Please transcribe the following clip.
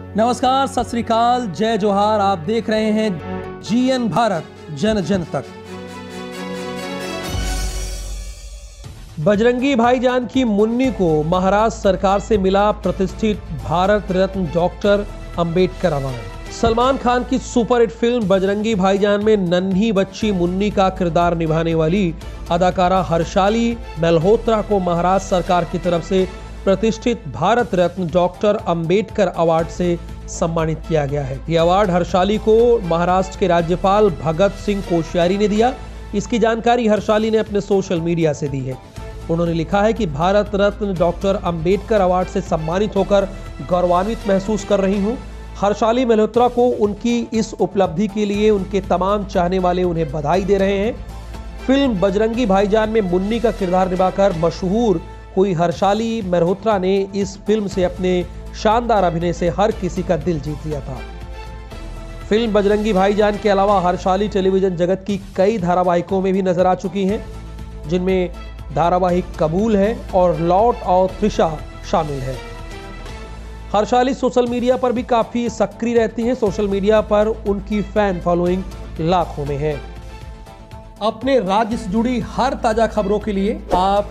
नमस्कार, सत श्रीकाल जय जोहार, आप देख रहे हैं जीएन भारत, जन जन तक। बजरंगी भाईजान की मुन्नी को महाराष्ट्र सरकार से मिला प्रतिष्ठित भारत रत्न डॉक्टर अंबेडकर अवार्ड। सलमान खान की सुपरहिट फ़िल्म बजरंगी भाईजान में नन्ही बच्ची मुन्नी का किरदार निभाने वाली अदाकारा हर्षाली मल्होत्रा को महाराष्ट्र सरकार की तरफ़ से प्रतिष्ठित भारत रत्न डॉक्टर अंबेडकर अवार्ड से सम्मानित किया गया है। यह अवार्ड हर्षाली को महाराष्ट्र के राज्यपाल भगत सिंह कोश्यारी ने दिया। इसकी जानकारी हर्षाली ने अपने सोशल मीडिया से दी है। उन्होंने लिखा है कि भारत रत्न डॉक्टर अंबेडकर अवार्ड से सम्मानित होकर गौरवान्वित महसूस कर रही हूँ। हर्षाली मल्होत्रा को उनकी इस उपलब्धि के लिए उनके तमाम चाहने वाले उन्हें बधाई दे रहे हैं। फ़िल्म बजरंगी भाईजान में मुन्नी का किरदार निभाकर मशहूर हुई हर्षाली मल्होत्रा ने इस फ़िल्म से अपने शानदार अभिनय से हर किसी का दिल जीत लिया था। फ़िल्म बजरंगी भाईजान के अलावा हर्षाली टेलीविज़न जगत की कई धारावाहिकों में भी नज़र आ चुकी हैं, जिनमें धारावाहिक कबूल है और लॉट और त्रिशा शामिल है। हर्षाली सोशल मीडिया पर भी काफ़ी सक्रिय रहती हैं। सोशल मीडिया पर उनकी फ़ैन फॉलोइंग लाखों में है। अपने राज्य से जुड़ी हर ताज़ा खबरों के लिए आप